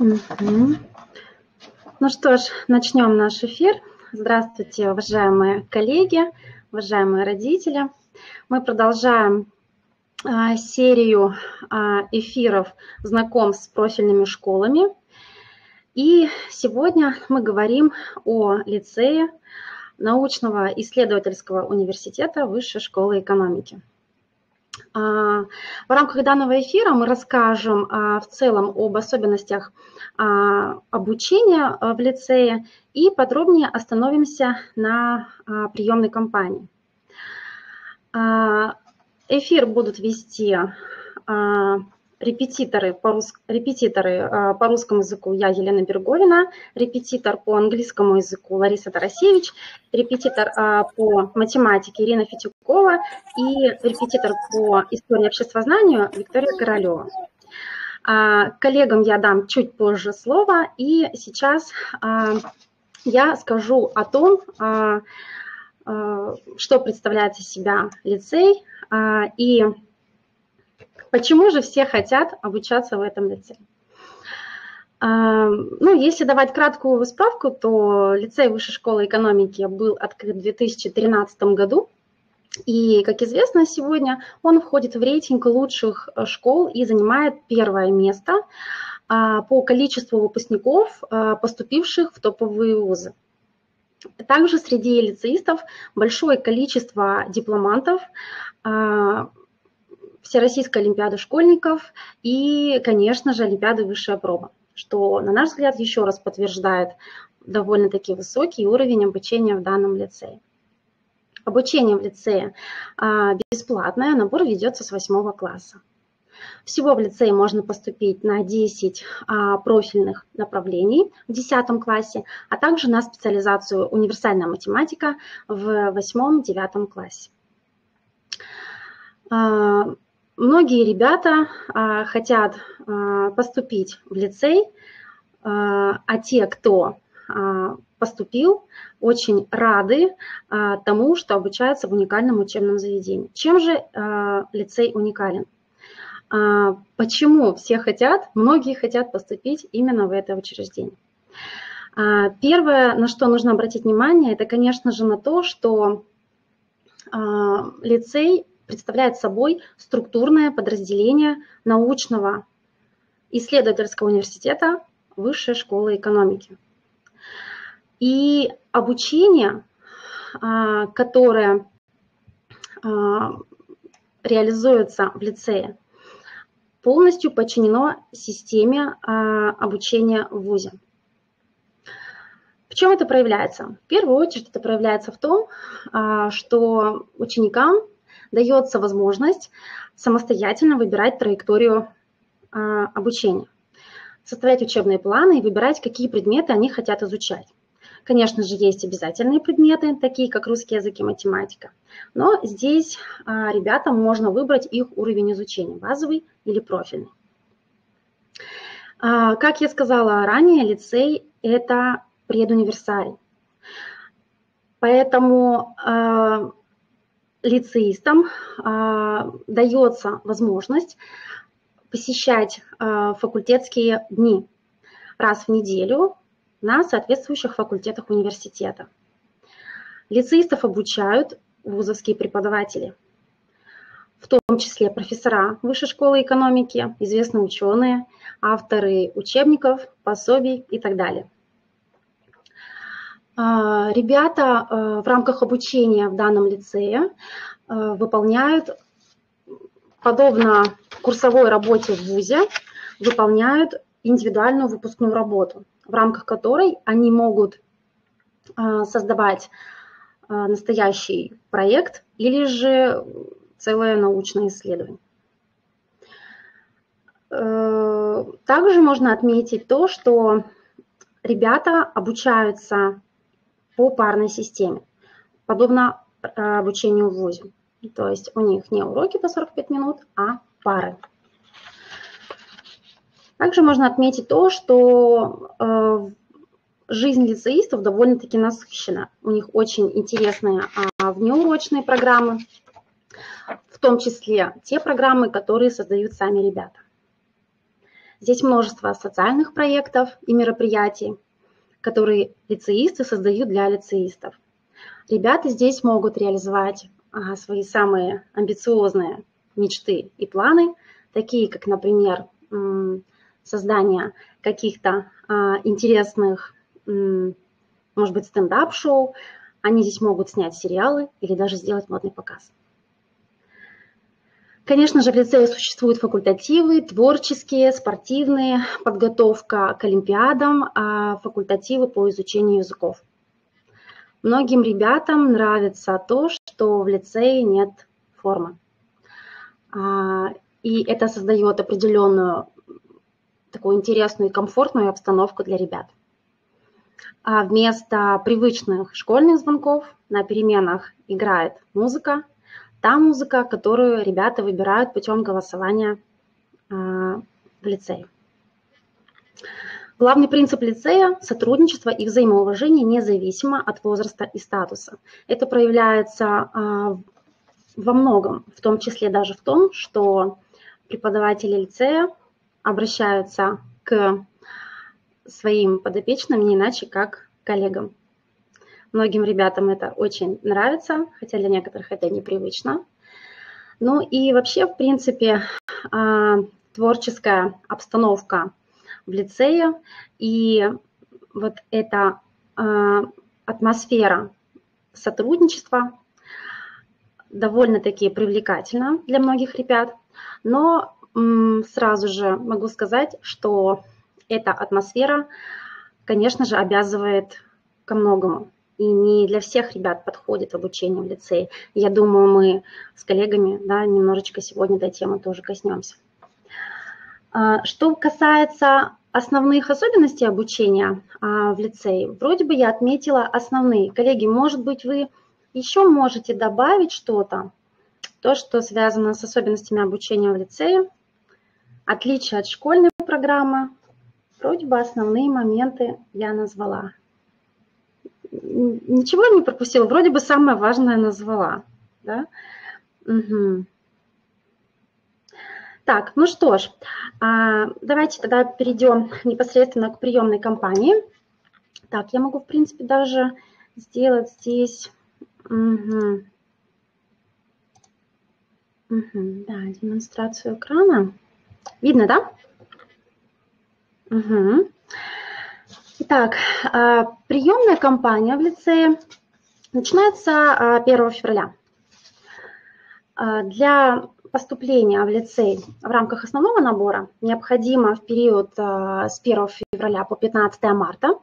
Ну что ж, начнем наш эфир. Здравствуйте, уважаемые коллеги, уважаемые родители. Мы продолжаем а, серию а, эфиров знакомств с профильными школами. И сегодня мы говорим о лицее научного исследовательского университета Высшей школы экономики. А, в рамках данного эфира мы расскажем а, в целом об особенностях а, обучения в лицее и подробнее остановимся на приемной кампании. Эфир будут вести репетиторы по, рус... репетиторы э, по русскому языку я, Елена Берговина, репетитор по английскому языку Лариса Тарасевич, репетитор э, по математике Ирина Фетюкова и репетитор по истории обществознанию Виктория Королева. А, коллегам я дам чуть позже слово, и сейчас а, я скажу о том, а, что представляет из себя лицей, и Почему же все хотят обучаться в этом лицее? А, ну, если давать краткую справку, то лицей Высшей школы экономики был открыт в 2013 году. И, как известно сегодня, он входит в рейтинг лучших школ и занимает первое место а, по количеству выпускников, а, поступивших в топовые вузы. Также среди лицеистов большое количество дипломантов, Всероссийская Олимпиада школьников и, конечно же, Олимпиада высшая проба, что, на наш взгляд, еще раз подтверждает довольно-таки высокий уровень обучения в данном лицее. Обучение в лицее а, бесплатное, набор ведется с 8 класса. Всего в лицее можно поступить на 10 а, профильных направлений в 10 классе, а также на специализацию универсальная математика в 8-9 классе. Многие ребята а, хотят а, поступить в лицей, а, а те, кто а, поступил, очень рады а, тому, что обучаются в уникальном учебном заведении. Чем же а, лицей уникален? А, почему все хотят, многие хотят поступить именно в это учреждение? А, первое, на что нужно обратить внимание, это, конечно же, на то, что а, лицей представляет собой структурное подразделение научного исследовательского университета Высшей школы экономики. И обучение, а, которое а, реализуется в лицее, полностью подчинено системе а, обучения в ВУЗе. В чем это проявляется? В первую очередь это проявляется в том, что ученикам дается возможность самостоятельно выбирать траекторию а, обучения, составлять учебные планы и выбирать, какие предметы они хотят изучать. Конечно же, есть обязательные предметы, такие как русский язык и математика, но здесь а, ребятам можно выбрать их уровень изучения, базовый или профильный. А, как я сказала ранее, лицей – это предуниверсаль. Поэтому лицеистам а, дается возможность посещать а, факультетские дни раз в неделю на соответствующих факультетах университета. Лицеистов обучают вузовские преподаватели, в том числе профессора Высшей школы экономики, известные ученые, авторы учебников, пособий и так далее. А, ребята а, в рамках обучения в данном лицее а, выполняют, подобно курсовой работе в ВУЗе, выполняют индивидуальную выпускную работу, в рамках которой они могут создавать настоящий проект или же целое научное исследование. Э, также можно отметить то, что ребята обучаются по парной системе, подобно э, обучению в ВУЗе. То есть у них не уроки по 45 минут, а пары. Также можно отметить то, что э, жизнь лицеистов довольно-таки насыщена. У них очень интересные а, внеурочные программы, в том числе те программы, которые создают сами ребята. Здесь множество социальных проектов и мероприятий, которые лицеисты создают для лицеистов. Ребята здесь могут реализовать а, свои самые амбициозные мечты и планы, такие как, например, создание каких-то а, интересных, может быть, стендап-шоу. Они здесь могут снять сериалы или даже сделать модный показ. Конечно же, в лицее существуют факультативы, творческие, спортивные, подготовка к олимпиадам, а факультативы по изучению языков. Многим ребятам нравится то, что в лицее нет формы. А, и это создает определенную такую интересную и комфортную обстановку для ребят. А вместо привычных школьных звонков на переменах играет музыка, та музыка, которую ребята выбирают путем голосования а, в лицее. Главный принцип лицея – сотрудничество и взаимоуважение независимо от возраста и статуса. Это проявляется а, во многом, в том числе даже в том, что преподаватели лицея обращаются к своим подопечным не иначе, как коллегам. Многим ребятам это очень нравится, хотя для некоторых это непривычно. Ну и вообще, в принципе, а, творческая обстановка в лицее и вот эта а, атмосфера сотрудничества довольно-таки привлекательна для многих ребят, но сразу же могу сказать, что эта атмосфера, конечно же, обязывает ко многому и не для всех ребят подходит обучение в лицее. Я думаю, мы с коллегами да, немножечко сегодня этой темы тоже коснемся. А, что касается основных особенностей обучения а, в лицее, вроде бы я отметила основные. Коллеги, может быть, вы еще можете добавить что-то, то, что связано с особенностями обучения в лицее, отличие от школьной программы, вроде бы основные моменты я назвала ничего не пропустила, вроде бы самое важное назвала. Да? Угу. Так, ну что ж, а, давайте тогда перейдем непосредственно к приемной кампании. Так, я могу, в принципе, даже сделать здесь... Угу. Угу, да, демонстрацию экрана. Видно, да? Угу. Итак, а, приемная кампания в лицее начинается 1 а, февраля. А, для поступления в лицей в рамках основного набора необходимо в период с 1 февраля по 15 марта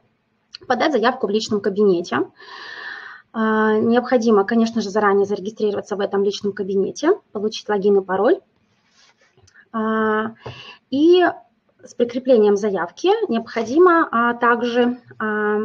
подать заявку в личном кабинете. Необходимо, конечно же, заранее зарегистрироваться в этом личном кабинете, получить логин и пароль. И с прикреплением заявки необходимо а, также а,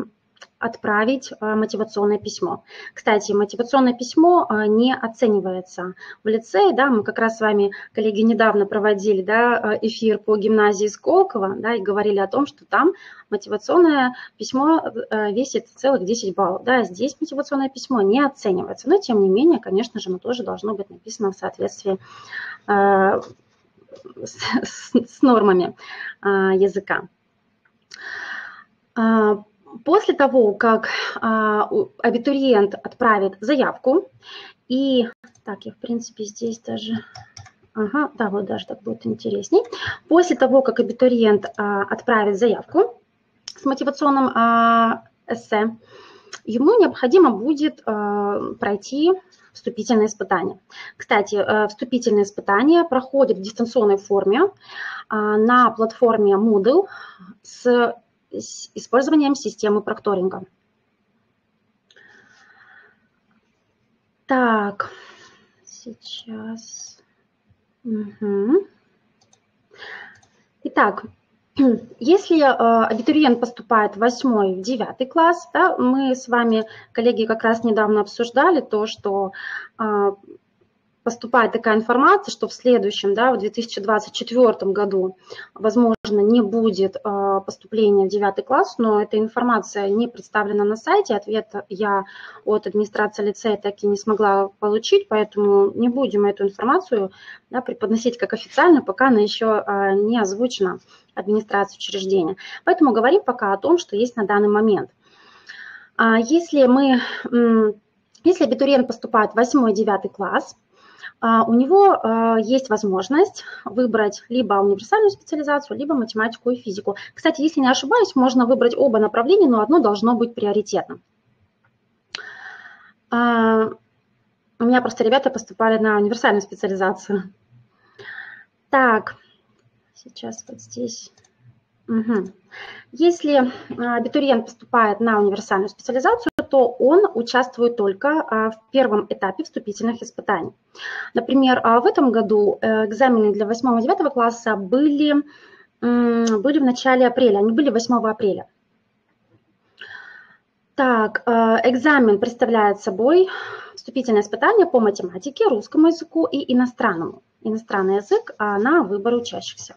отправить а, мотивационное письмо. Кстати, мотивационное письмо не оценивается в лице. Да, мы как раз с вами, коллеги, недавно проводили да, эфир по гимназии Сколково да, и говорили о том, что там мотивационное письмо весит целых 10 баллов. Да, здесь мотивационное письмо не оценивается, но тем не менее, конечно же, оно тоже должно быть написано в соответствии с, с нормами а, языка. А, после того, как а, абитуриент отправит заявку, и так, я в принципе здесь даже... Ага, да, вот даже так будет интересней. После того, как абитуриент отправит заявку с мотивационным эссе, ему необходимо будет пройти вступительные испытания. Кстати, э, вступительные испытания проходят в дистанционной форме а, на платформе Moodle с использованием системы прокторинга. Так, сейчас. Угу. Итак, если э, абитуриент поступает в 8 в 9 класс, да, мы с вами, коллеги, как раз недавно обсуждали то, что э, поступает такая информация, что в следующем, да, в 2024 году, возможно, не будет э, поступления в 9 класс, но эта информация не представлена на сайте, ответ я от администрации лицея так и не смогла получить, поэтому не будем эту информацию да, преподносить как официально, пока она еще э, не озвучена администрацией учреждения. Поэтому говорим пока о том, что есть на данный момент. А если мы если абитуриент поступает в 8-9 класс, а, у него а, есть возможность выбрать либо универсальную специализацию, либо математику и физику. Кстати, если не ошибаюсь, можно выбрать оба направления, но одно должно быть приоритетным. А, у меня просто ребята поступали на универсальную специализацию. Так, сейчас вот здесь Угу. Если а, абитуриент поступает на универсальную специализацию, то он участвует только а, в первом этапе вступительных испытаний. Например, а, в этом году э, экзамены для 8-9 класса были, были в начале апреля, они были 8 апреля. Так, экзамен представляет собой вступительное испытание по математике, русскому языку и иностранному. Иностранный язык на выбор учащихся.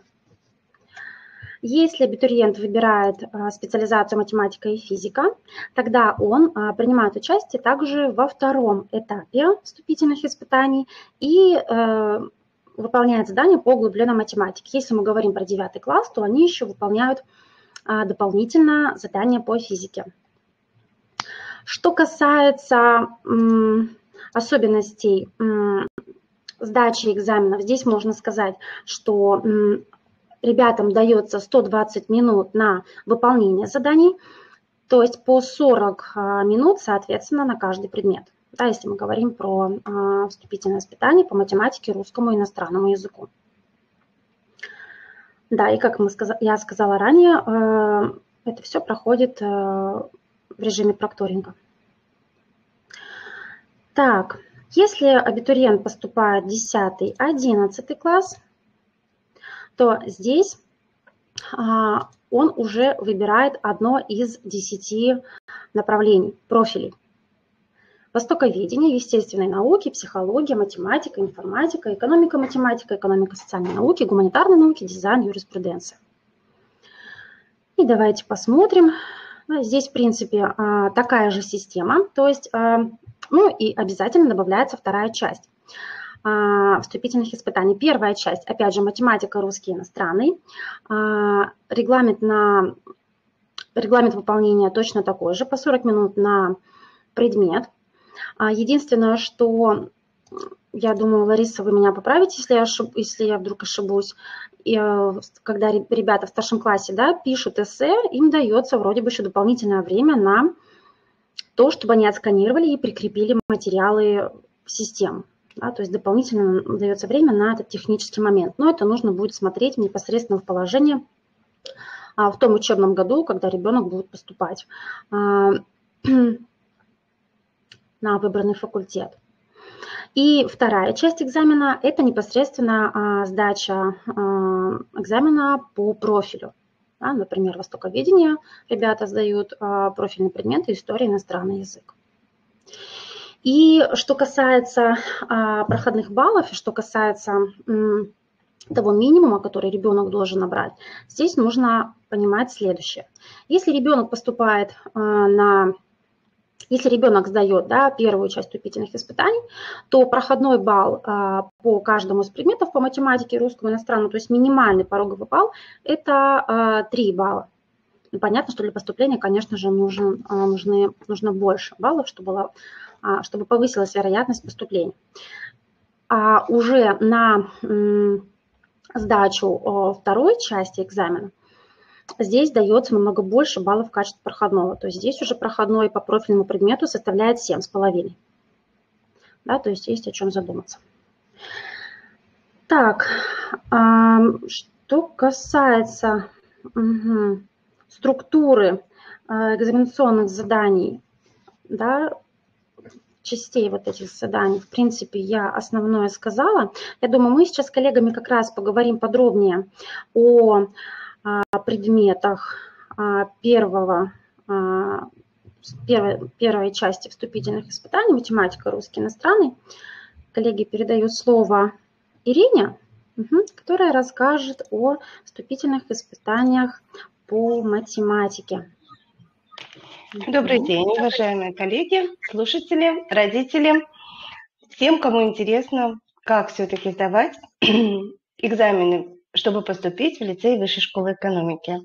Если абитуриент выбирает а, специализацию математика и физика, тогда он а, принимает участие также во втором этапе вступительных испытаний и э, выполняет задания по углубленной математике. Если мы говорим про 9 класс, то они еще выполняют а, дополнительно задания по физике. Что касается особенностей сдачи экзаменов, здесь можно сказать, что ребятам дается 120 минут на выполнение заданий, то есть по 40 а, минут, соответственно, на каждый предмет. Да, если мы говорим про э, вступительное испытание по математике, русскому и иностранному языку. Да, и как мы сказ... я сказала ранее, э, это все проходит в режиме прокторинга. Так, если абитуриент поступает в 10-11 класс, то здесь а, он уже выбирает одно из десяти направлений, профилей. Востоковедение, естественные науки, психология, математика, информатика, экономика, математика, экономика, социальной науки, гуманитарные науки, дизайн, юриспруденция. И давайте посмотрим. Здесь, в принципе, а, такая же система, то есть, а, ну и обязательно добавляется вторая часть. А, вступительных испытаний. Первая часть, опять же, математика, русский, иностранный. А, регламент, на, регламент выполнения точно такой же, по 40 минут на предмет. А, единственное, что я думаю, Лариса, вы меня поправите, если я, ошиб, если я вдруг ошибусь. И, когда ребята в старшем классе да, пишут эссе, им дается вроде бы еще дополнительное время на то, чтобы они отсканировали и прикрепили материалы в систему. Да, то есть дополнительно дается время на этот технический момент. Но это нужно будет смотреть непосредственно в положение а, в том учебном году, когда ребенок будет поступать а, на выбранный факультет. И вторая часть экзамена – это непосредственно а, сдача экзамена по профилю. Да, например, востоковедение ребята сдают профильный предмет история иностранный язык. И что касается а, проходных баллов, и что касается того минимума, который ребенок должен набрать, здесь нужно понимать следующее. Если ребенок поступает а, на если ребенок сдает да, первую часть вступительных испытаний, то проходной балл а, по каждому из предметов по математике, русскому, иностранному, то есть минимальный пороговый балл, это а, 3 балла. И понятно, что для поступления, конечно же, нужен, а, нужны, нужно больше баллов, чтобы была а, чтобы повысилась вероятность поступления. А уже на сдачу второй части экзамена здесь дается намного больше баллов в качестве проходного. То есть здесь уже проходной по профильному предмету составляет 7,5. Да, то есть есть о чем задуматься. Так, что касается угу, структуры э, экзаменационных заданий, да, частей вот этих заданий, в принципе, я основное сказала. Я думаю, мы сейчас с коллегами как раз поговорим подробнее о а, предметах а, первого, а, первой, первой части вступительных испытаний, математика, русский, иностранный. коллеги, передаю слово Ирине, которая расскажет о вступительных испытаниях по математике. Добрый день, уважаемые коллеги, слушатели, родители, всем, кому интересно, как все-таки сдавать экзамены, чтобы поступить в лицей высшей школы экономики.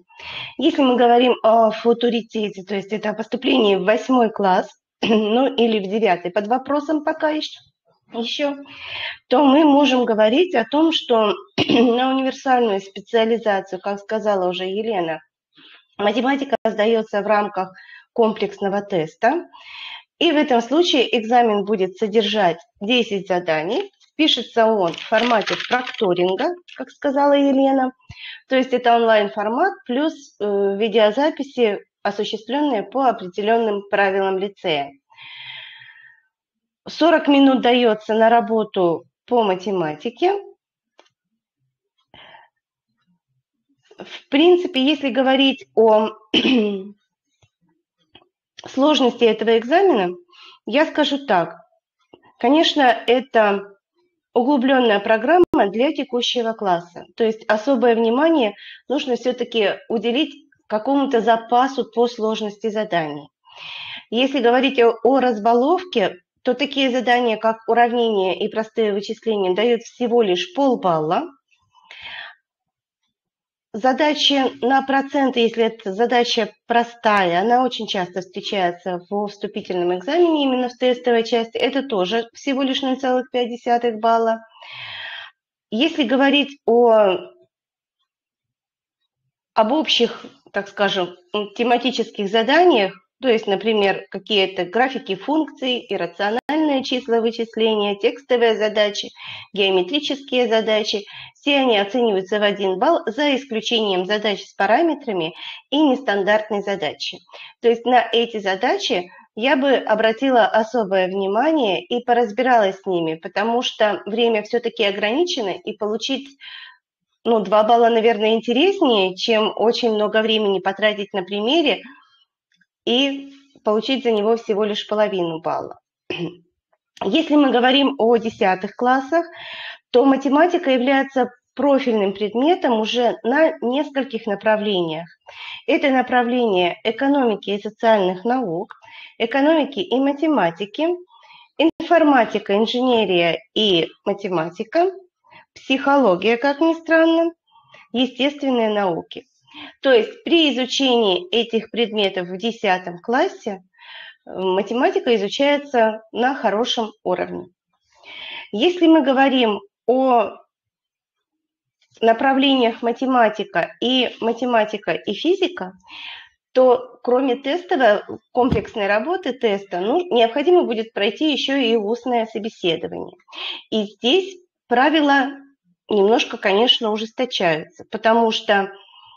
Если мы говорим о футуритете, то есть это о поступлении в восьмой класс, ну или в девятый, под вопросом пока еще, еще, то мы можем говорить о том, что на универсальную специализацию, как сказала уже Елена, математика сдается в рамках комплексного теста. И в этом случае экзамен будет содержать 10 заданий. Пишется он в формате прокторинга, как сказала Елена. То есть это онлайн-формат плюс э, видеозаписи, осуществленные по определенным правилам лицея. 40 минут дается на работу по математике. В принципе, если говорить о сложности этого экзамена, я скажу так. Конечно, это углубленная программа для текущего класса. То есть особое внимание нужно все-таки уделить какому-то запасу по сложности заданий. Если говорить о, разбаловке, то такие задания, как уравнение и простые вычисления, дают всего лишь полбалла – Задачи на проценты, если это задача простая, она очень часто встречается в вступительном экзамене, именно в тестовой части, это тоже всего лишь 0,5 балла. Если говорить о, об общих, так скажем, тематических заданиях, то есть, например, какие-то графики функций, иррациональные числа вычисления, текстовые задачи, геометрические задачи. Все они оцениваются в один балл, за исключением задач с параметрами и нестандартной задачи. То есть на эти задачи я бы обратила особое внимание и поразбиралась с ними, потому что время все-таки ограничено, и получить ну, 2 балла, наверное, интереснее, чем очень много времени потратить на примере – и получить за него всего лишь половину балла. Если мы говорим о десятых классах, то математика является профильным предметом уже на нескольких направлениях. Это направление экономики и социальных наук, экономики и математики, информатика, инженерия и математика, психология, как ни странно, естественные науки. То есть при изучении этих предметов в 10 классе э, математика изучается на хорошем уровне. Если мы говорим о направлениях математика и математика и физика, то кроме тестовой комплексной работы теста, ну, необходимо будет пройти еще и устное собеседование. И здесь правила немножко, конечно, ужесточаются, потому что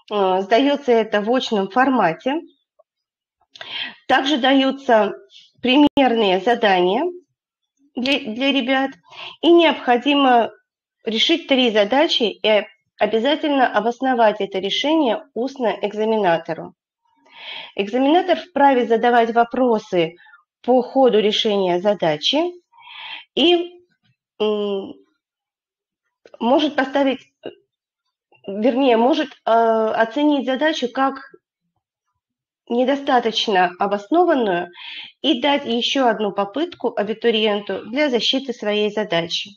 сдается это в очном формате. Также даются примерные задания для, для ребят. И необходимо решить три задачи и обязательно обосновать это решение устно экзаменатору. Экзаменатор вправе задавать вопросы по ходу решения задачи и может поставить вернее, может э, оценить задачу как недостаточно обоснованную и дать еще одну попытку абитуриенту для защиты своей задачи.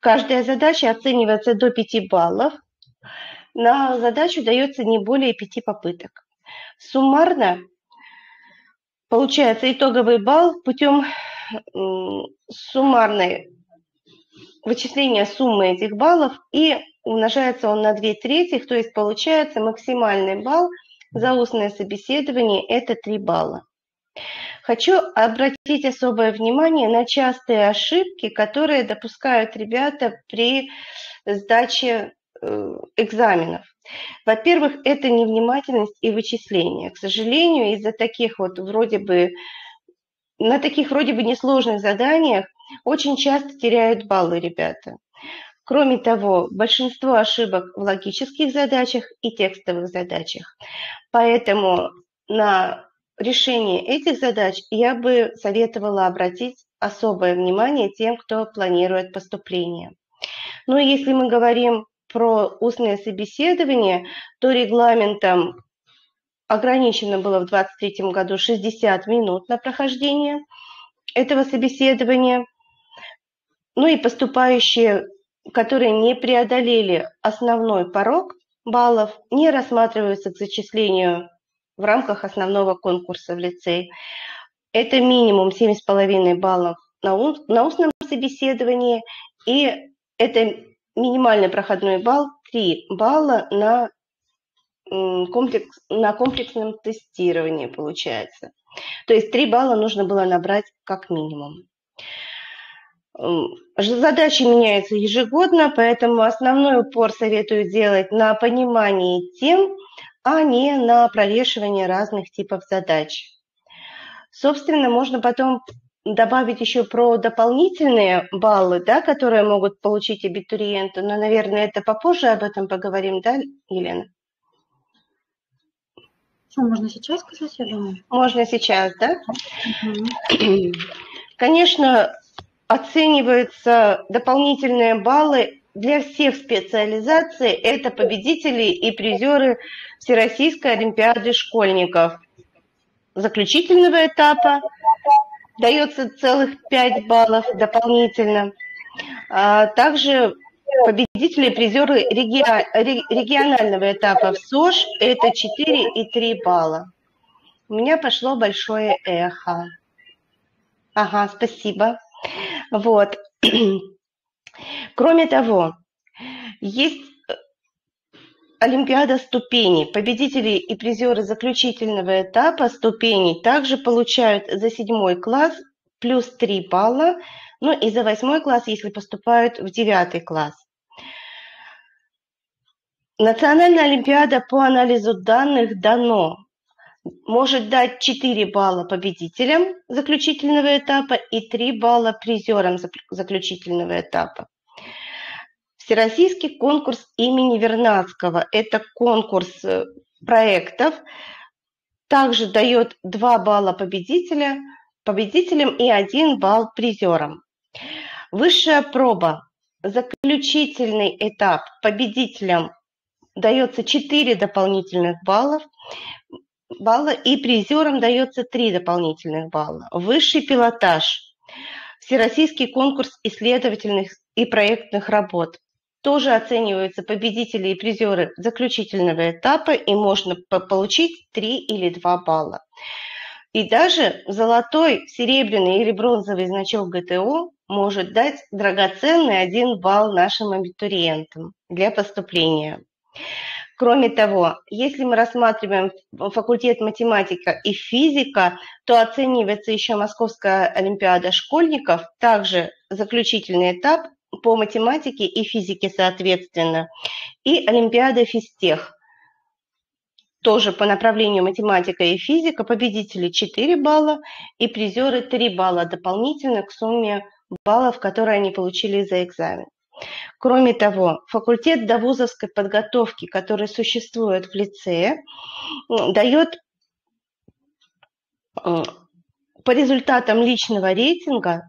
Каждая задача оценивается до 5 баллов. На задачу дается не более 5 попыток. Суммарно получается итоговый балл путем суммарной вычисления суммы этих баллов и умножается он на 2 трети, то есть получается максимальный балл за устное собеседование – это 3 балла. Хочу обратить особое внимание на частые ошибки, которые допускают ребята при сдаче э, экзаменов. Во-первых, это невнимательность и вычисление. К сожалению, из-за таких вот вроде бы, на таких вроде бы несложных заданиях очень часто теряют баллы ребята. Кроме того, большинство ошибок в логических задачах и текстовых задачах. Поэтому на решение этих задач я бы советовала обратить особое внимание тем, кто планирует поступление. Ну и если мы говорим про устное собеседование, то регламентом ограничено было в 2023 году 60 минут на прохождение этого собеседования. Ну и поступающие, которые не преодолели основной порог баллов, не рассматриваются к зачислению в рамках основного конкурса в лицей. Это минимум 7,5 баллов на, на устном собеседовании, и это минимальный проходной балл 3 балла на, комплекс, на комплексном тестировании получается. То есть 3 балла нужно было набрать как минимум. Задачи меняются ежегодно, поэтому основной упор советую делать на понимании тем, а не на провешивание разных типов задач. Собственно, можно потом добавить еще про дополнительные баллы, да, которые могут получить абитуриенты, но, наверное, это попозже об этом поговорим, да, Елена? Что, можно сейчас сказать, я думаю? Можно сейчас, да? Угу. Конечно, оцениваются дополнительные баллы для всех специализаций. Это победители и призеры Всероссийской Олимпиады школьников заключительного этапа. Дается целых 5 баллов дополнительно. А также победители и призеры регионального этапа в СОЖ – это 4 и 3 балла. У меня пошло большое эхо. Ага, спасибо. Вот. Кроме того, есть э, Олимпиада ступеней. Победители и призеры заключительного этапа ступеней также получают за седьмой класс плюс 3 балла, ну и за восьмой класс, если поступают в девятый класс. Национальная Олимпиада по анализу данных дано может дать 4 балла победителям заключительного этапа и 3 балла призерам заключительного этапа. Всероссийский конкурс имени Вернадского – это конкурс э, проектов, также дает 2 балла победителя, победителям и 1 балл призерам. Высшая проба, заключительный этап победителям дается 4 дополнительных баллов, балла, и призерам дается 3 дополнительных балла. Высший пилотаж, Всероссийский конкурс исследовательных и проектных работ. Тоже оцениваются победители и призеры заключительного этапа, и можно получить 3 или 2 балла. И даже золотой, серебряный или бронзовый значок ГТО может дать драгоценный 1 балл нашим абитуриентам для поступления. Кроме того, если мы рассматриваем факультет математика и физика, то оценивается еще Московская Олимпиада школьников, также заключительный этап по математике и физике соответственно, и Олимпиада физтех. Тоже по направлению математика и физика победители 4 балла и призеры 3 балла дополнительно к сумме баллов, которые они получили за экзамен. Кроме того, факультет довузовской подготовки, который существует в лицее, дает э, по результатам личного рейтинга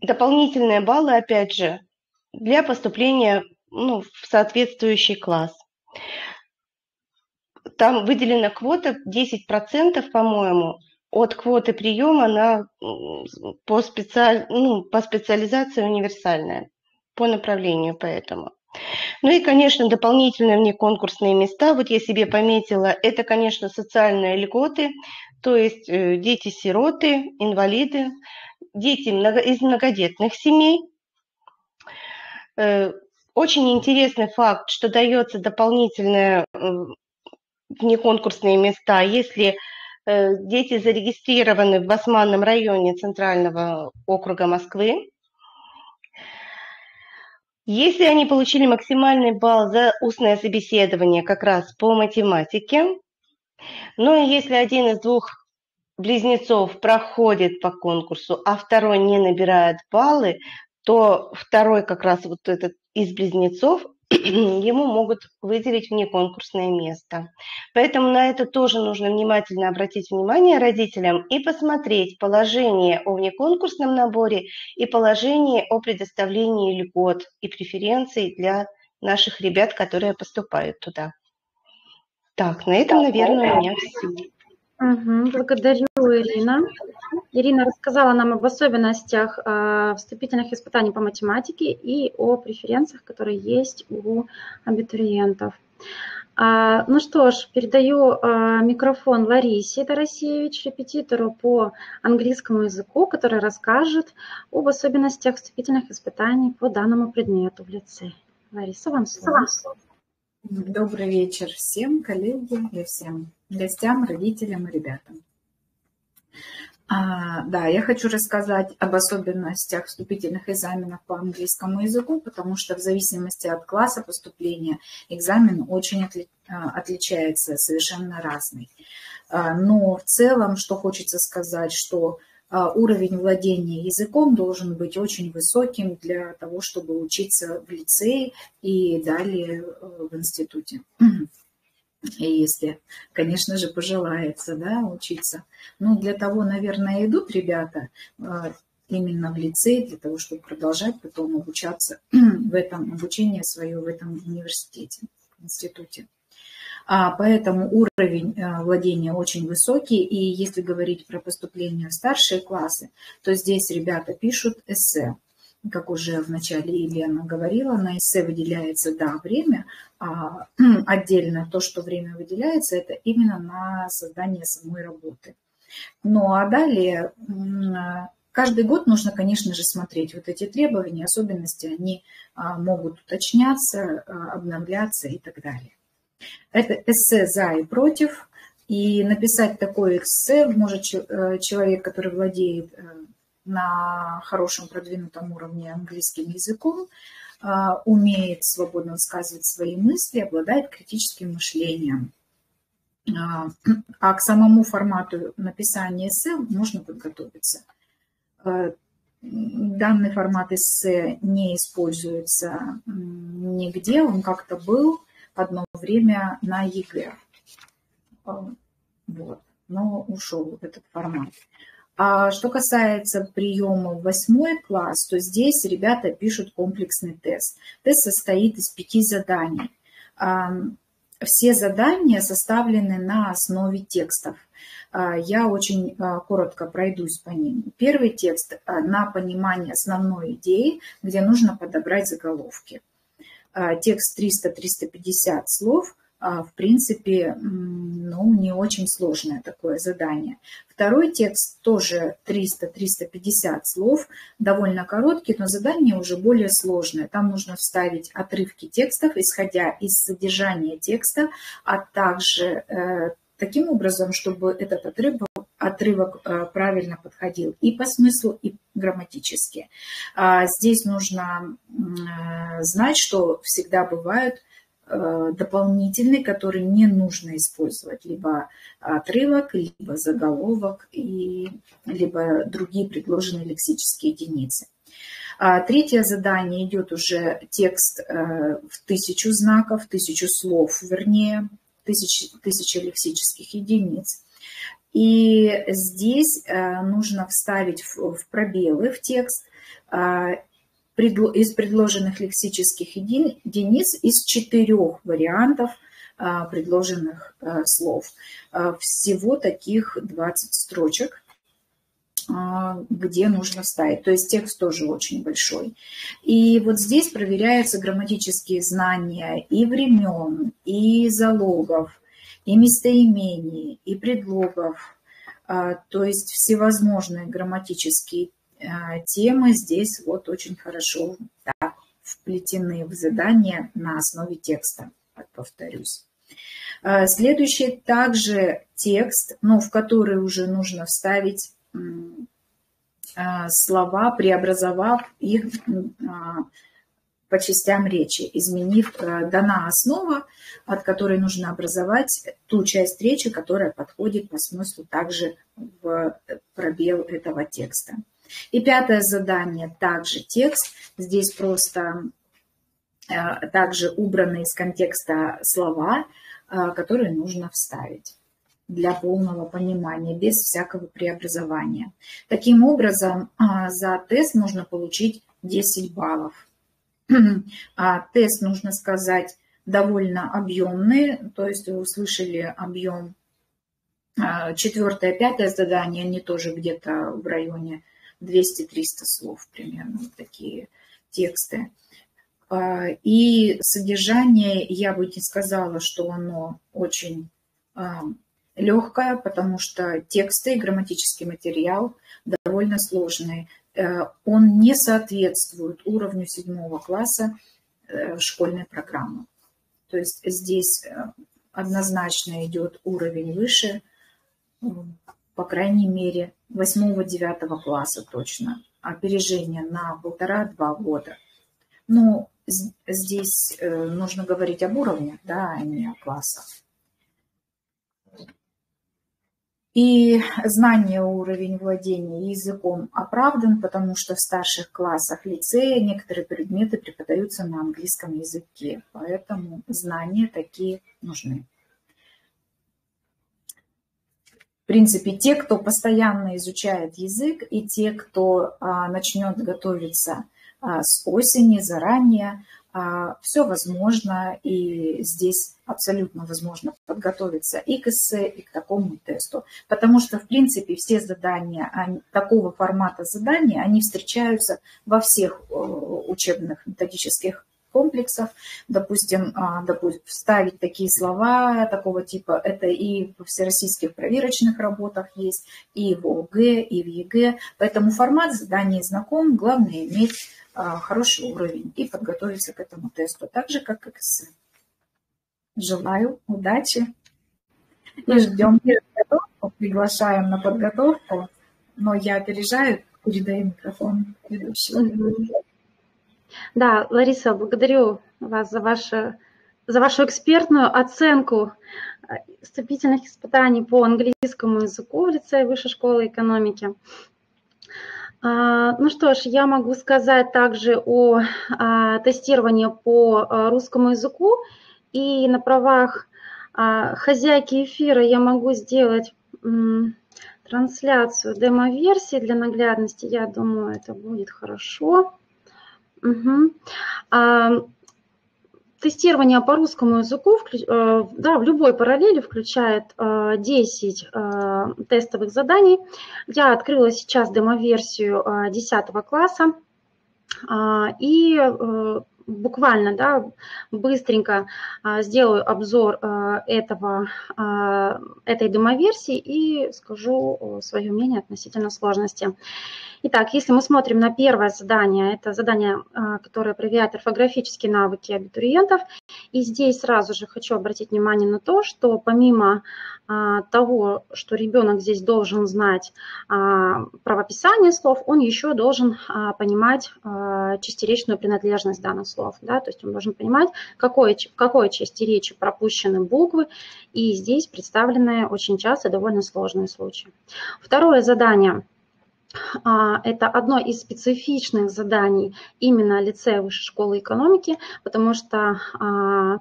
дополнительные баллы, опять же, для поступления ну, в соответствующий класс. Там выделена квота 10%, по-моему, от квоты приема на, по, специаль, ну, по специализации универсальная, по направлению поэтому. Ну и, конечно, дополнительные внеконкурсные места, вот я себе пометила, это, конечно, социальные льготы, то есть э, дети-сироты, инвалиды, дети из многодетных семей. Э, очень интересный факт, что дается дополнительные внеконкурсные места, если Э, дети зарегистрированы в Басманном районе Центрального округа Москвы. Если они получили максимальный балл за устное собеседование как раз по математике, ну и если один из двух близнецов проходит по конкурсу, а второй не набирает баллы, то второй как раз вот этот из близнецов ему могут выделить внеконкурсное место. Поэтому на это тоже нужно внимательно обратить внимание родителям и посмотреть положение о внеконкурсном наборе и положение о предоставлении льгот и преференций для наших ребят, которые поступают туда. Так, на этом, наверное, у меня все. Угу, благодарю, Ирина. Ирина рассказала нам об особенностях э, вступительных испытаний по математике и о преференциях, которые есть у абитуриентов. А, ну что ж, передаю а, микрофон Ларисе Тарасевич, репетитору по английскому языку, который расскажет об особенностях вступительных испытаний по данному предмету в лице. Лариса, вам слово. Добрый вечер всем коллегам и всем гостям, родителям и ребятам. А, да, я хочу рассказать об особенностях вступительных экзаменов по английскому языку, потому что в зависимости от класса поступления экзамен очень отли, а, отличается, совершенно разный. А, но в целом, что хочется сказать, что уровень владения языком должен быть очень высоким для того, чтобы учиться в лицее и далее э, в институте. И если, конечно же, пожелается да, учиться. Ну, для того, наверное, идут ребята э, именно в лицей, для того, чтобы продолжать потом обучаться в этом, обучение свое в этом университете, институте. А, поэтому уровень э, владения очень высокий, и если говорить про поступление в старшие классы, то здесь ребята пишут эссе. Как уже в начале Елена говорила, на эссе выделяется, да, время, а отдельно то, что время выделяется, это именно на создание самой работы. Ну а далее Каждый год нужно, конечно же, смотреть вот эти требования, особенности, они а, могут уточняться, а, обновляться и так далее. Это эссе «За и против». И написать такое эссе может э, человек, который владеет э, на хорошем продвинутом уровне английским языком, э, умеет свободно высказывать свои мысли, обладает критическим мышлением. А к самому формату написания эссе можно подготовиться. Данный формат эссе не используется нигде, он как-то был одно время на ЕГЭ. А, вот. Но ушел этот формат. А что касается приема в восьмой класс, то здесь ребята пишут комплексный тест. Тест состоит из пяти заданий. А, все задания составлены на основе текстов. А, я очень коротко пройдусь по ним. Первый текст на понимание основной идеи, где нужно подобрать заголовки. А, текст 300-350 слов, а, в принципе, ну, не очень сложное такое задание. Второй текст тоже 300-350 слов, довольно короткий, но задание уже более сложное. Там нужно вставить отрывки текстов, исходя из содержания текста, а также э, таким образом, чтобы этот отрывок, отрывок э, правильно подходил и по смыслу, и грамматически. А здесь нужно э, знать, что всегда бывают э, дополнительные, которые не нужно использовать, либо отрывок, либо заголовок, и, либо другие предложенные лексические единицы. А третье задание идет уже текст в тысячу знаков, тысячу слов, вернее, тысяч, тысяча лексических единиц. И здесь э, нужно вставить в пробелы в текст э, из предложенных лексических единиц из четырех вариантов э, предложенных слов. Всего таких 20 строчек, где нужно вставить. То есть текст тоже очень большой. И вот здесь проверяются грамматические знания и времен, и залогов, и местоимений, и предлогов, а, то есть всевозможные грамматические а, темы здесь вот очень хорошо так, вплетены в задание на основе текста, повторюсь. А, следующий также текст, но в который уже нужно вставить слова, преобразовав их по частям речи, изменив, э, дана основа, от которой нужно образовать ту часть речи, которая подходит по смыслу также в пробел этого текста. И пятое задание, также текст. Здесь просто также убраны из контекста слова, которые нужно вставить для полного понимания, без всякого преобразования. Таким образом, за тест можно получить 10 баллов. А тест, нужно сказать, довольно объемный, то есть вы услышали объем а, четвертое, пятое задание, они тоже где-то в районе 200-300 слов примерно, вот такие тексты. А, и содержание, я бы не сказала, что оно очень а, легкое, потому что тексты и грамматический материал довольно сложные. Э, он не соответствует уровню седьмого класса э, школьной программы. То есть здесь э, однозначно идет уровень выше, по крайней мере, 8-9 класса точно. Опережение на полтора-два года. Но здесь нужно говорить об уровне, да, а не о классах. И знание уровень владения языком оправдан, потому что в старших классах лицея некоторые предметы преподаются на английском языке, поэтому знания такие нужны. В принципе, те, кто постоянно изучает язык, и те, кто а, начнет готовиться а, с осени заранее, все возможно, и здесь абсолютно возможно подготовиться и к эссе, и к такому тесту. Потому что, в принципе, все задания, такого формата задания, они встречаются во всех э, учебных методических комплексов, допустим, а, допустим, вставить такие слова такого типа, это и в всероссийских проверочных работах есть, и в ОГЭ, и в ЕГЭ, поэтому формат заданий знаком, главное иметь а, хороший уровень и подготовиться к этому тесту, так же, как и к эссе. Желаю удачи и ждем подготовку, приглашаем на подготовку, но я опережаю, передаю микрофон ведущему. Да, Лариса, благодарю вас за, ваше, за вашу экспертную оценку э, вступительных испытаний по английскому языку в лице Высшей школы экономики. А, ну что ж, я могу сказать также о а, тестировании по а, русскому языку. И на правах хозяйки эфира я могу сделать трансляцию демо-версии для наглядности. Я думаю, это будет хорошо. Угу. Тестирование по русскому языку э, да, в любой параллели включает 10 э, э, тестовых заданий. Я открыла сейчас демоверсию 10 класса. И буквально, да, быстренько сделаю обзор этого, этой демоверсии и скажу свое мнение относительно сложности. Итак, если мы смотрим на первое задание, это задание, а, которое проверяет орфографические навыки абитуриентов, и здесь сразу же хочу обратить внимание на то, что помимо а, того, что ребенок здесь должен знать а, правописание слов, он еще должен понимать частеречную принадлежность данных слов, да, то есть он должен понимать, какой, в какой части речи пропущены буквы, и здесь представлены очень часто довольно сложные случаи. Второе задание – а, это одно из специфичных заданий именно лицея Высшей школы экономики, потому что а,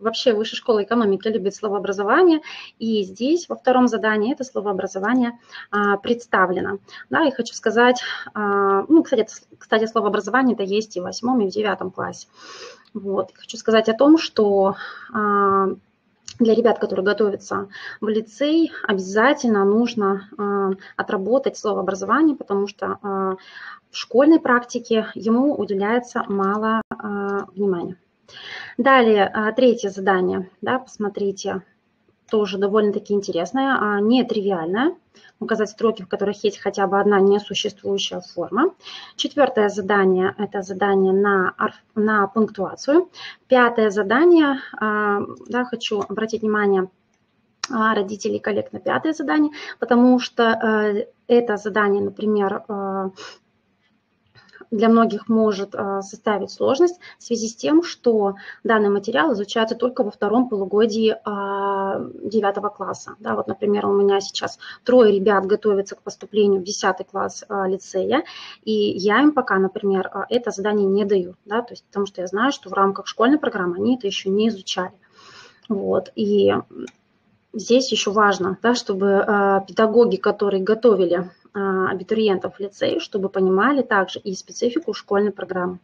вообще Высшая школа экономики любит словообразование, и здесь во втором задании это словообразование а, представлено. Да, и хочу сказать, ну, кстати, кстати, словообразование это есть и в восьмом, и в девятом классе. Вот. Хочу сказать о том, что для ребят, которые готовятся в лицей, обязательно нужно э, отработать словообразование, потому что э, в школьной практике ему уделяется мало э, внимания. Далее, третье задание, да, посмотрите, тоже довольно-таки интересное, а нетривиальное указать строки, в которых есть хотя бы одна несуществующая форма. Четвертое задание – это задание на, на пунктуацию. Пятое задание, а, да, хочу обратить внимание а, родителей коллег на пятое задание, потому что э, это задание, например, э, для многих может а, составить сложность в связи с тем, что данный материал изучается только во втором полугодии а, девятого класса. Да, вот, например, у меня сейчас трое ребят готовятся к поступлению в 10 класс а, лицея, и я им пока, например, это задание не даю, да, то есть потому что я знаю, что в рамках школьной программы они это еще не изучали. Вот, и здесь еще важно, да, чтобы педагоги, которые готовили абитуриентов в лицей, чтобы понимали также и специфику школьной программы.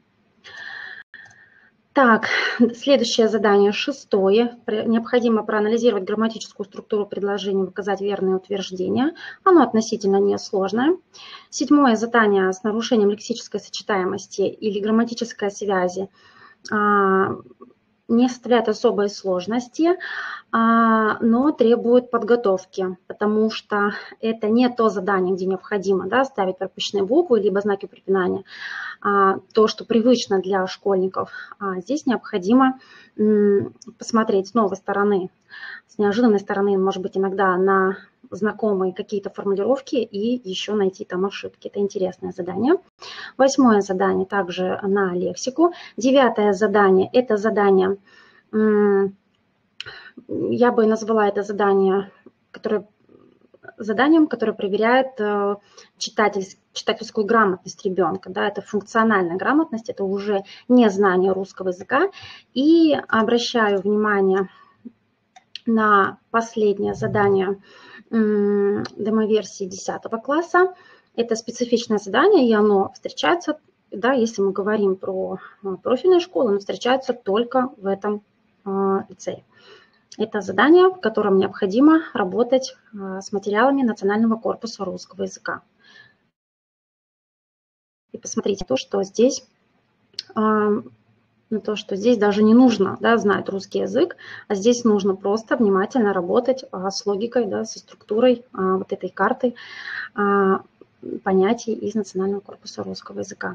Так, следующее задание, шестое. Необходимо проанализировать грамматическую структуру предложений, указать верные утверждения. Оно относительно несложное. Седьмое задание с нарушением лексической сочетаемости или грамматической связи а, не составляет особой сложности, а, но требует подготовки, потому что это не то задание, где необходимо да, ставить пропущенные буквы либо знаки препинания, а то, что привычно для школьников. А здесь необходимо посмотреть с новой стороны, с неожиданной стороны, может быть, иногда на знакомые какие-то формулировки и еще найти там ошибки. Это интересное задание. Восьмое задание также на лексику. Девятое задание – это задание, я бы назвала это задание, которое заданием, которое проверяет э, читатель, читательскую грамотность ребенка. Да, это функциональная грамотность, это уже не знание русского языка. И обращаю внимание на последнее задание демоверсии 10 класса. Это специфичное задание, и оно встречается, да, если мы говорим про э, профильные школы, оно встречается только в этом э, лицее. Это задание, в котором необходимо работать э, с материалами Национального корпуса русского языка. И посмотрите то, что здесь на то, что здесь даже не нужно да, знать русский язык, а здесь нужно просто внимательно работать а, с логикой, да, со структурой а, вот этой карты а, понятий из Национального корпуса русского языка.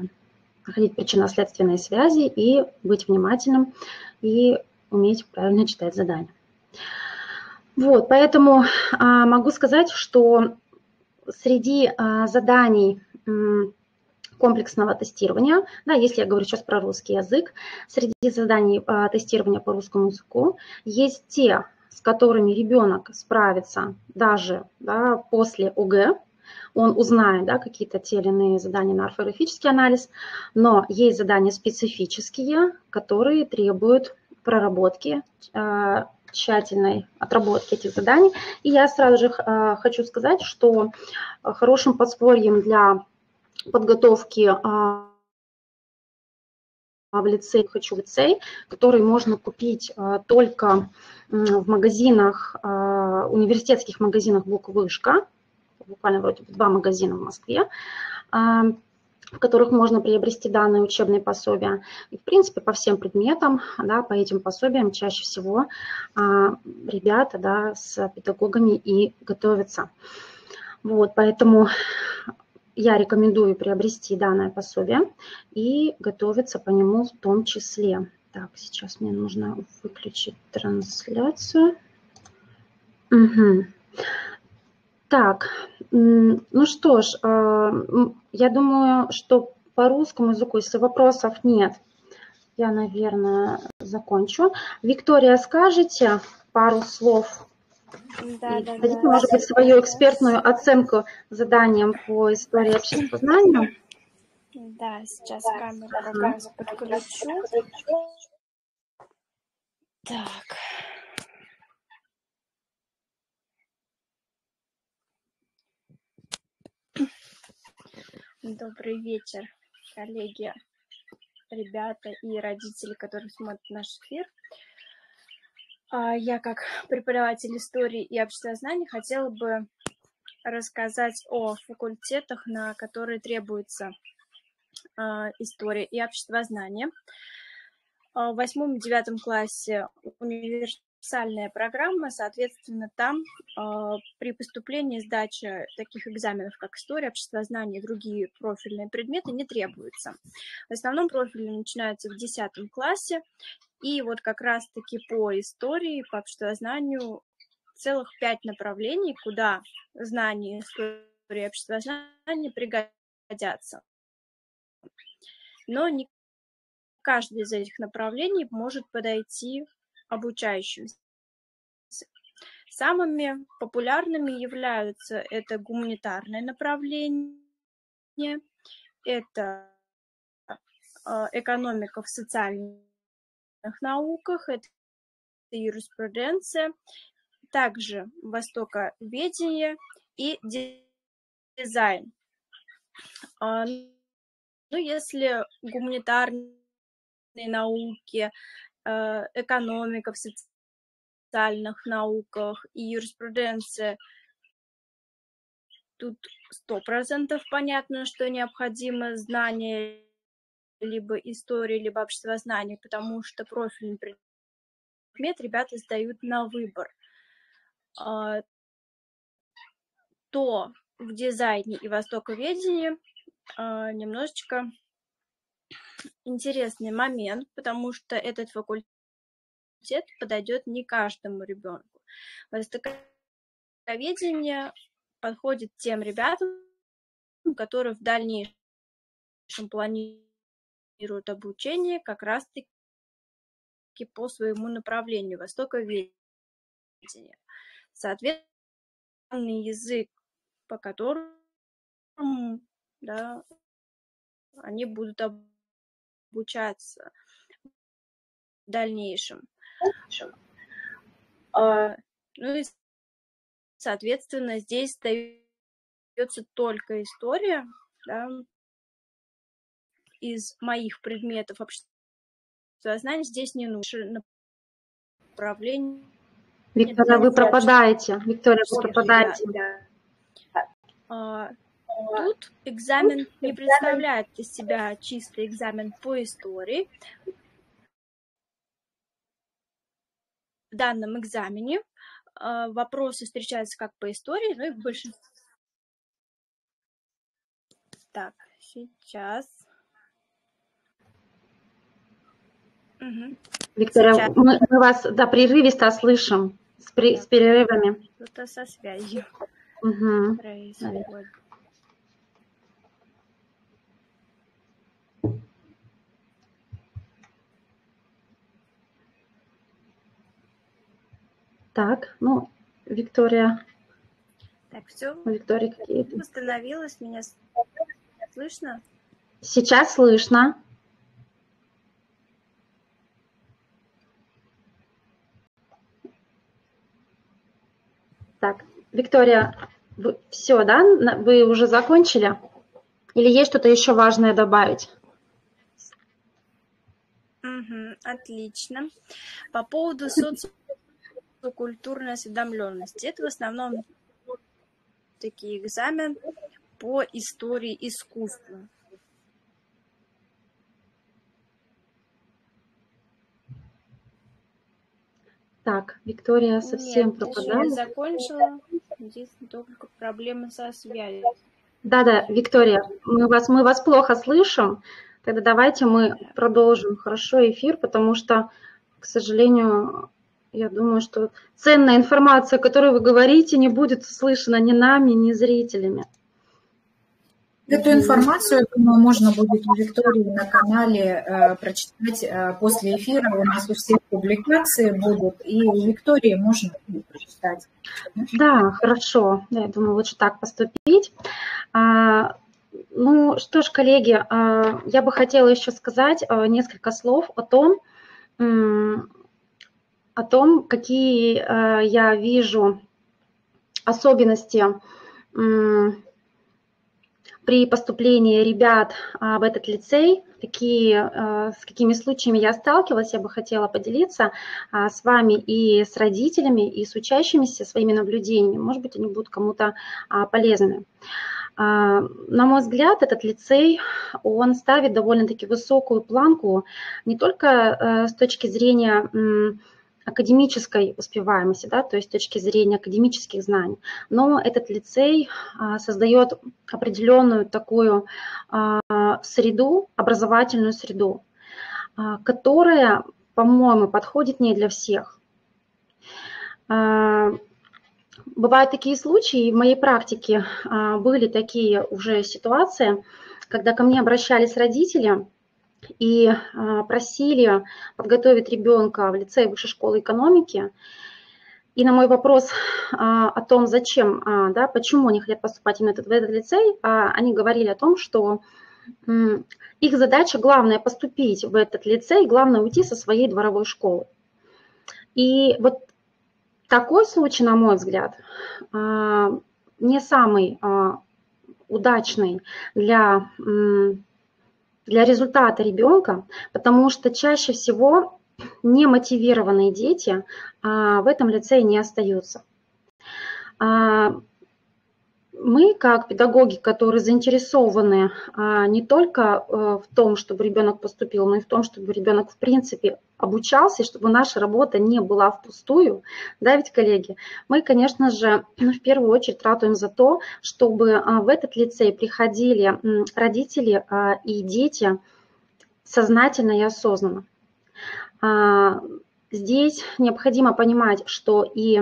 Находить причинно-следственные связи и быть внимательным и уметь правильно читать задания. Вот, поэтому а, могу сказать, что среди а, заданий комплексного тестирования, да, если я говорю сейчас про русский язык, среди заданий а, тестирования по русскому языку есть те, с которыми ребенок справится даже да, после ОГЭ, он узнает да, какие-то те или иные задания на орфографический анализ, но есть задания специфические, которые требуют проработки, э, тщательной отработки этих заданий. И я сразу же э, хочу сказать, что хорошим подспорьем для подготовки а, в лицей «Хочу лицей», который можно купить а, только в магазинах, а, университетских магазинах «Буквышка», буквально вроде бы два магазина в Москве, в которых можно приобрести данные учебные пособия. И, в принципе, по всем предметам, да, по этим пособиям чаще всего ребята да, с педагогами и готовятся. Вот, поэтому я рекомендую приобрести данное пособие и готовиться по нему в том числе. Так, сейчас мне нужно выключить трансляцию. Угу. Так, ну что ж, э, я думаю, что по русскому языку, если вопросов нет, я, наверное, закончу. Виктория, скажите пару слов да, да, дадите, да, может быть, свою экспертную оценку заданиям по истории общественного знания? Да, сейчас камеру как раз подключу. Так. Добрый вечер, коллеги, ребята и родители, которые смотрят наш эфир. А, я как преподаватель истории и обществознания хотела бы рассказать о факультетах, на которые требуется а, история и обществознание. А, в восьмом и девятом классе универсальная программа, соответственно, там при поступлении сдача таких экзаменов, как история, обществознание и другие профильные предметы не требуется. В основном профили начинаются в десятом классе, и вот как раз-таки по истории, по обществознанию целых пять направлений, куда знания истории обществознания пригодятся. но не каждое из этих направлений может подойти обучающимся. Самыми популярными являются это гуманитарное направление, это а, экономика в социальных науках, это юриспруденция, также востоковедение и дизайн. А, ну, если гуманитарные науки, а, экономика в социальных науках и юриспруденция, тут сто процентов понятно, что необходимо знание либо истории, либо обществознания, потому что профильный предмет ребята сдают на выбор. А, то в дизайне и востоковедении а, немножечко интересный момент, потому что этот факультет подойдет не каждому ребенку. Востоковедение подходит тем ребятам, которые в дальнейшем планируют планируют обучение как раз-таки по своему направлению востоковедения. Соответственно, язык, по которому да, они будут обучаться в дальнейшем. А, ну и, соответственно, здесь дается только история, да, из моих предметов обществознания здесь не нужно направление. Виктория, вы пропадаете. Виктория, вы пропадаете. Да. А, тут экзамен не представляет из себя чистый экзамен по истории. В данном экзамене а, вопросы встречаются как по истории, ну и больше. Так, сейчас. Угу. Виктория, мы, мы вас да, прерывисто слышим, с, при, с перерывами. Что-то со связью угу. происходит. Так, ну, Виктория. Так, все. Виктория какие-то. Восстановилась, меня слышно? Сейчас слышно. Так, Виктория, вы, все, да? Вы уже закончили? Или есть что-то еще важное добавить? Угу, отлично. По поводу социокультурной осведомленности. Это в основном такие экзамен по истории искусства. Так, Виктория совсем Нет, пропадает. Я закончила. Здесь только проблемы со связью. Да-да, Виктория, мы вас, мы вас плохо слышим. Тогда давайте мы продолжим хорошо эфир, потому что, к сожалению, я думаю, что ценная информация, которую вы говорите, не будет услышана ни нами, ни зрителями. Эту информацию, я думаю, можно будет у Виктории на канале э, прочитать э, после эфира. У нас у всех публикации будут, и у Виктории можно будет прочитать. Да, хорошо. я думаю, лучше так поступить. А, ну что ж, коллеги, а, я бы хотела еще сказать а, несколько слов о том, о том, какие а, я вижу особенности при поступлении ребят а, в этот лицей, какие, а, с какими случаями я сталкивалась, я бы хотела поделиться а, с вами и с родителями, и с учащимися своими наблюдениями. Может быть, они будут кому-то полезны. На мой взгляд, этот лицей, он ставит довольно-таки высокую планку не только с точки зрения академической успеваемости, да, то есть с точки зрения академических знаний. Но этот лицей а, создает определенную такую а, среду, образовательную среду, а, которая, по-моему, подходит не для всех. Бывают такие случаи, в моей практике были такие уже ситуации, когда ко мне обращались родители, и а, просили подготовить ребенка в лицей высшей школы экономики. И на мой вопрос а, о том, зачем, а, да, почему они хотят поступать именно в этот лицей, они говорили о том, что их задача главная поступить в этот лицей, главное уйти со своей дворовой школы. И вот такой случай, на мой взгляд, не самый удачный для для результата ребенка, потому что чаще всего немотивированные дети а, в этом лицее не остаются. А, мы, как педагоги, которые заинтересованы а, не только э, в том, чтобы ребенок поступил, но и в том, чтобы ребенок в принципе обучался, чтобы наша работа не была впустую, да, ведь, коллеги, мы, конечно же, в первую очередь ратуем за то, чтобы а, в этот лицей приходили родители а, и дети сознательно и осознанно. Здесь необходимо понимать, что и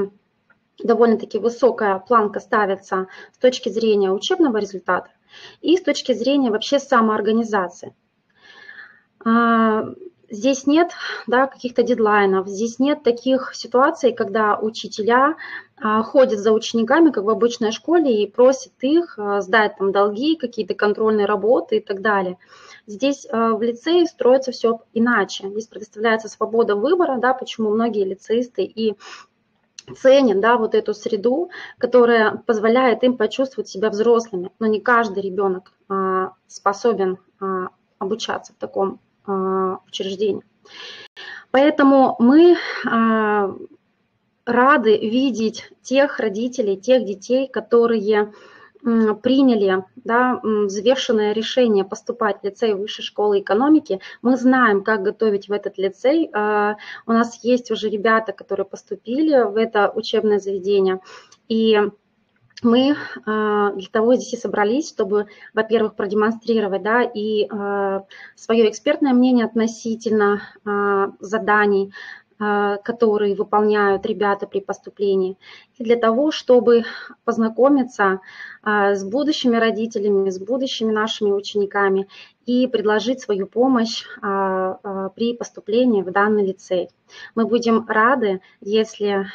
довольно-таки высокая планка ставится с точки зрения учебного результата и с точки зрения вообще самоорганизации. А, здесь нет да, каких-то дедлайнов, здесь нет таких ситуаций, когда учителя а, ходят за учениками, как в обычной школе, и просят их а, сдать там долги, какие-то контрольные работы и так далее. Здесь в лицее строится все иначе. Здесь предоставляется свобода выбора, да, почему многие лицеисты и ценят да, вот эту среду, которая позволяет им почувствовать себя взрослыми. Но не каждый ребенок а, способен а, обучаться в таком а, учреждении. Поэтому мы а, рады видеть тех родителей, тех детей, которые приняли да, взвешенное решение поступать в лицей высшей школы экономики. Мы знаем, как готовить в этот лицей. А, у нас есть уже ребята, которые поступили в это учебное заведение. И мы а, для того здесь и собрались, чтобы, во-первых, продемонстрировать да, и а, свое экспертное мнение относительно заданий, а, которые выполняют ребята при поступлении, и для того, чтобы познакомиться с будущими родителями, с будущими нашими учениками и предложить свою помощь при поступлении в данный лицей. Мы будем рады, если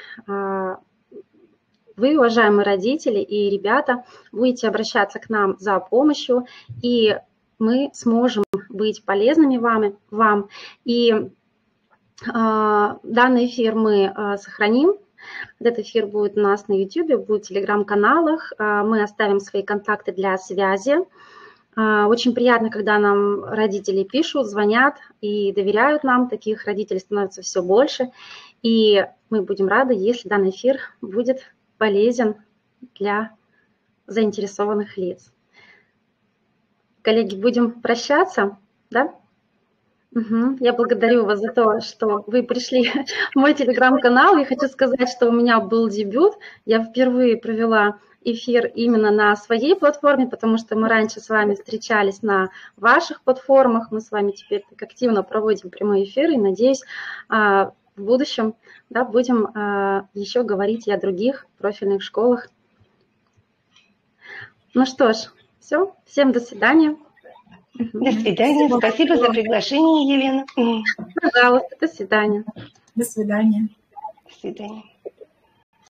вы, уважаемые родители и ребята, будете обращаться к нам за помощью, и мы сможем быть полезными вам, вам и а, данный эфир мы а, сохраним. Этот эфир будет у нас на YouTube, будет в телеграм-каналах. А, мы оставим свои контакты для связи. Очень приятно, когда нам родители пишут, звонят и доверяют нам. Таких родителей становится все больше. И мы будем рады, если данный эфир будет полезен для заинтересованных лиц. Коллеги, будем прощаться, да? Угу. Я благодарю вас за то, что вы пришли в мой телеграм-канал. Я хочу сказать, что у меня был дебют. Я впервые провела эфир именно на своей платформе, потому что мы раньше с вами встречались на ваших платформах. Мы с вами теперь так активно проводим прямые эфиры. Надеюсь, а, в будущем да, будем а, еще говорить и о других профильных школах. Ну что ж, все. Всем до свидания. До свидания. Спасибо за приглашение, Елена. Пожалуйста, до свидания. До свидания. До свидания.